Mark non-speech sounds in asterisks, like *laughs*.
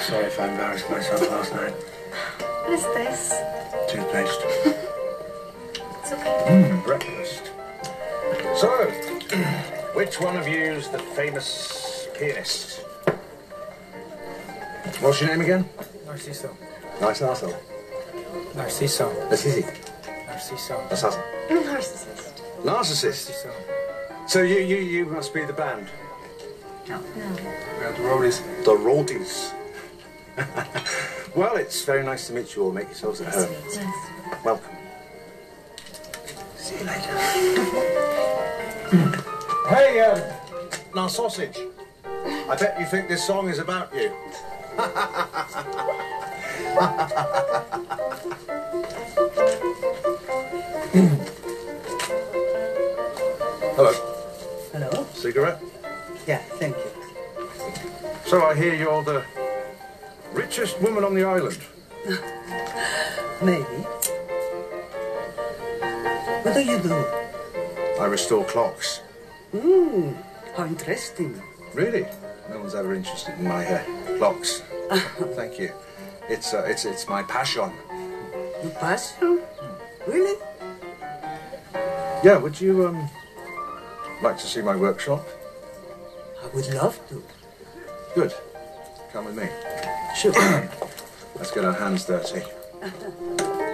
Sorry if I embarrassed myself last night. What is this? Toothpaste. It's okay. Mmm, breakfast. So, which one of you's the famous pianist? What's your name again? Narciso. Nice Narciso. Narciso. Narcisi. Narciso. Narciso. Narcissist. Narcissist. Narciso. So you, you, you must be the band. No. We are the roadies. The Roadies. *laughs* well, it's very nice to meet you all. Make yourselves at home. Yes. Welcome. See you later. hey, um, now sausage. I bet you think this song is about you. Hello. Hello? Cigarette? Yeah, thank you. So I hear you're the richest woman on the island. *laughs* Maybe. What do you do? I restore clocks. Hmm, how interesting. Really? No one's ever interested in my uh, clocks. *laughs* Thank you. It's, uh, it's, it's my passion. Your passion? Really? Yeah, would you um, like to see my workshop? I would love to. Good. Come with me. Sure. *coughs* Let's get our hands dirty. *laughs*